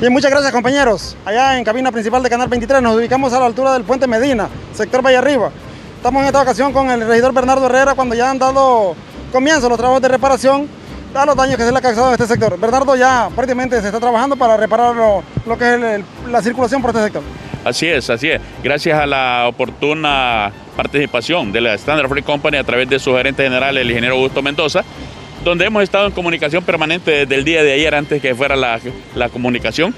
Bien, muchas gracias compañeros. Allá en cabina principal de Canal 23 nos ubicamos a la altura del puente Medina, sector Valle Arriba. Estamos en esta ocasión con el regidor Bernardo Herrera cuando ya han dado comienzo a los trabajos de reparación a los daños que se le ha causado en este sector. Bernardo ya prácticamente se está trabajando para reparar lo, que es la circulación por este sector. Así es, así es. Gracias a la oportuna participación de la Standard Free Company a través de su gerente general, el ingeniero Augusto Mendoza, donde hemos estado en comunicación permanente desde el día de ayer antes que fuera la, la comunicación,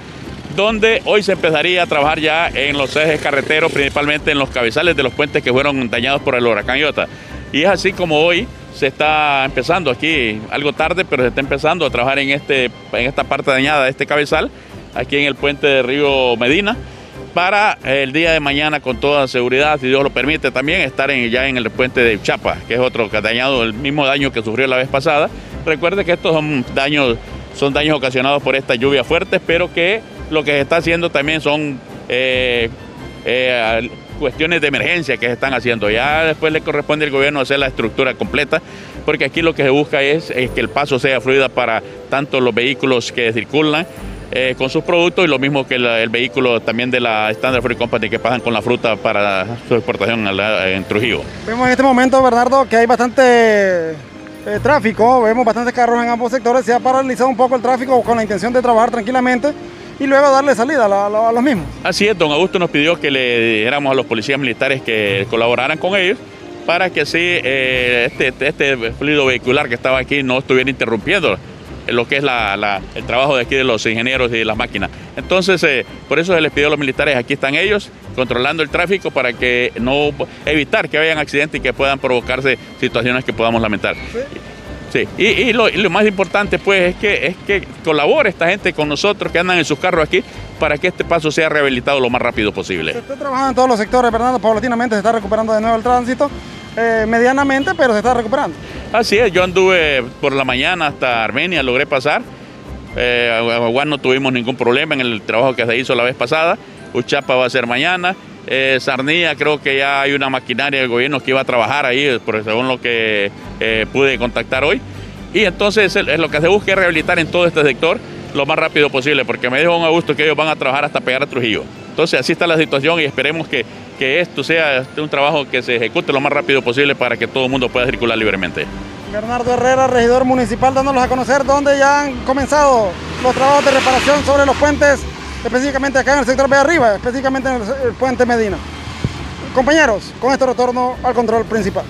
donde hoy se empezaría a trabajar ya en los ejes carreteros, principalmente en los cabezales de los puentes que fueron dañados por el huracán Iota. Y es así como hoy se está empezando aquí, algo tarde, pero se está empezando a trabajar en, este, en esta parte dañada de este cabezal, aquí en el puente de Río Medina para el día de mañana con toda seguridad, si Dios lo permite, también estar en, ya en el puente de Chapa, que es otro que ha dañado el mismo daño que sufrió la vez pasada. Recuerde que estos son daños, son daños ocasionados por esta lluvia fuerte, pero que lo que se está haciendo también son eh, eh, cuestiones de emergencia que se están haciendo. Ya después le corresponde al gobierno hacer la estructura completa, porque aquí lo que se busca es, es que el paso sea fluida para tanto los vehículos que circulan, eh, con sus productos y lo mismo que la- el vehículo también de la Standard Free Company que pasan con la fruta para su exportación a la- en Trujillo. Vemos en este momento, Bernardo, que hay bastante eh, tráfico, vemos bastantes carros en ambos sectores, se ha paralizado un poco el tráfico con la intención de trabajar tranquilamente y luego darle salida a los mismos. Así es, don Augusto nos pidió que le dijéramos a los policías militares que colaboraran con ellos para que así eh, este, este fluido vehicular que estaba aquí no estuviera interrumpiendo lo que es la- el trabajo de aquí de los ingenieros y de las máquinas. Entonces, eh, por eso se les pidió a los militares, aquí están ellos, controlando el tráfico para que no evitar que hayan accidentes y que puedan provocarse situaciones que podamos lamentar. Sí, y, lo, más importante pues es que, es que colabore esta gente con nosotros que andan en sus carros aquí para que este paso sea rehabilitado lo más rápido posible. Se está trabajando en todos los sectores, Bernardo, paulatinamente se está recuperando de nuevo el tránsito, eh, medianamente, pero se está recuperando. Así es, yo anduve por la mañana hasta Armenia, logré pasar. Eh, no tuvimos ningún problema en el trabajo que se hizo la vez pasada. Uchapa va a ser mañana. Eh, Sarnía, creo que ya hay una maquinaria del gobierno que iba a trabajar ahí, por según lo que eh, pude contactar hoy. Y entonces es lo que se busca es rehabilitar en todo este sector lo más rápido posible, porque me dijo un Augusto que ellos van a trabajar hasta pegar a Trujillo. Entonces así está la situación y esperemos que, que esto sea este, un trabajo que se ejecute lo más rápido posible para que todo el mundo pueda circular libremente. Bernardo Herrera, regidor municipal, dándolos a conocer dónde ya han comenzado los trabajos de reparación sobre los puentes, específicamente acá en el sector de arriba, específicamente en el, el puente Medina. Compañeros, con esto retorno al control principal.